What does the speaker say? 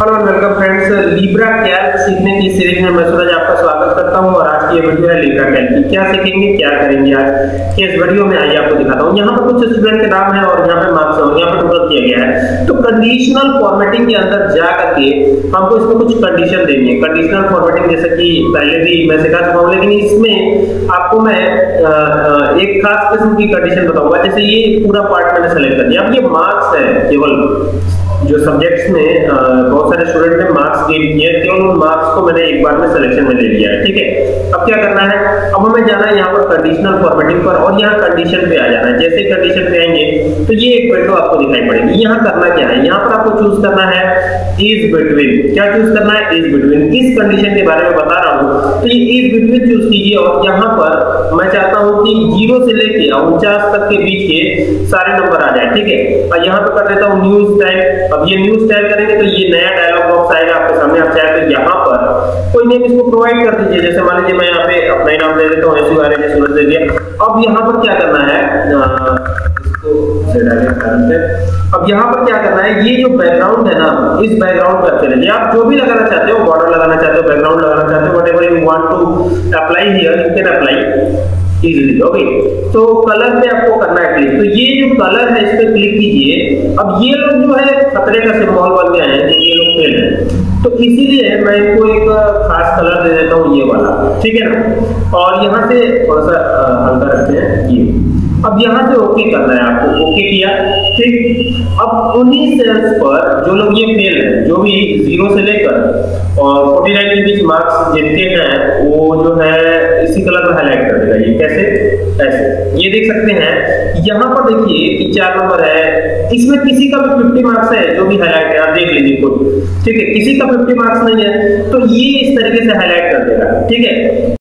Hello welcome friends Libre Calc सीखने की series में मैं सूरज आपका स्वागत करता हूँ और आज की ये वीडियो है लीब्रा कैल्क की। क्या सीखेंगे, क्या करेंगे आज? के इस वीडियो में आइए आपको दिखाता हूँ। यहाँ पर कुछ स्टूडेंट के नाम है और यहाँ पे मार्क्स और यहाँ पर टोटल किया गया है। तो कंडीशनल फॉर्मेटिंग के अंदर जा करके हमको इसमें कुछ कंडीशन देनी है कंडीशनल फॉर्मेटिंग जैसे कि पहले भी मैं सिखा चुका हूँ, लेकिन इसमें आपको मैं एक खास किस्म की कंडीशन बताऊँगा। जैसे ये पूरा पार्ट मैंने सेलेक्ट कर दिया। अब ये मार्क्स है, केवल। जो सब्जेक्ट्स में बहुत सारे स्टूडेंट ने मार्क्स गेन किए केवल उन मार्क्स को मैंने एक बार में सिलेक्शन में ले लिया ठीक है? अब क्या करना है? अब हमें जाना है यहाँ पर कंडीशनल फॉर्मेटिंग पर और यहाँ कंडीशन पे आ जाना है। जैसे कंडीशन पे आएँगे तो ये एक विंडो आपको दिखाई पड़ेगी। यहाँ करना क्या है? यहाँ पर आपको चूज़ करना है इज़ बिटवीन क्या चूज़ करना है? इज़ बिटवीन इस कंडीशन के बारे में बता रहा हूँ। तो ये इज़ बिटवीन चूज़ कीजिए और यहाँ पर मैं चाहता हूँ कि ज़ीरो से लेके उनचास तक के बीच के सारे नंबर आ जाए, ठीक है? और यहाँ पे कर देता हूँ न्यूज़ टाइप अब ये न्यूज़ टाइप करेंगे तो ये नया डायलॉग बॉक्स आएगा, आपके आप चाहे तो यहाँ पर कोई नेम इसको प्रोवाइड कर दीजिए। जैसे मान लीजिए मैं यहाँ पे अपना ही नाम दे देता हूँ, ऐसी बारे सूरज दे दिया। अब यहाँ पर क्या करना है? अब यहाँ पर क्या करना है? ये जो बैकग्राउंड है ना, इस बैकग्राउंड पर चले आप जो भी लगाना चाहते हो बॉर्डर लगाना चाहते हो बैकग्राउंड लगाना चाहते हो whatever you want to apply here you can apply easily okay तो कलर पे आपको करना है क्लिक तो ये जो कलर है, इस पे क्लिक कीजिए। अब ये लोग जो है, खतरे का सिंबल बन गए हैं। इसीलिए मैं इनको एक खास कलर दे देता हूँ ये वाला। ठीक है ना? और यहाँ से थोड़ा सा हल्का रखते हैं ये। अब यहाँ से ओके करना है आपको। ओके किया। ठीक? अब उन्हीं सेल्स पर जो लोग ये फेल है, जो भी ज़ीरो से लेकर, और फोर्टी नाइन के बीच मार्क्स जिनके हैं, वो जो है, इसी कलर में हाईलाइट कर देगा। ये कैसे? ऐसे ये देख सकते हैं, यहाँ पर देखिए कि चार नंबर है। इसमें किसी का भी फिफ्टी मार्क्स है, जो भी हाईलाइट है, आप देख लीजिए खुद। ठीक है, किसी का फिफ्टी मार्क्स नहीं है तो ये इस तरीके से हाईलाइट कर देगा। ठीक है?